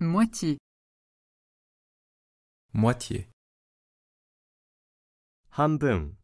moitié, moitié, 半分